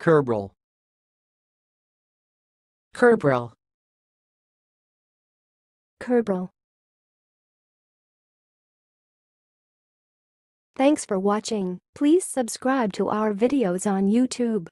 Kerbrel. Kerbrel. Kerbrel. Thanks for watching. Please subscribe to our videos on YouTube.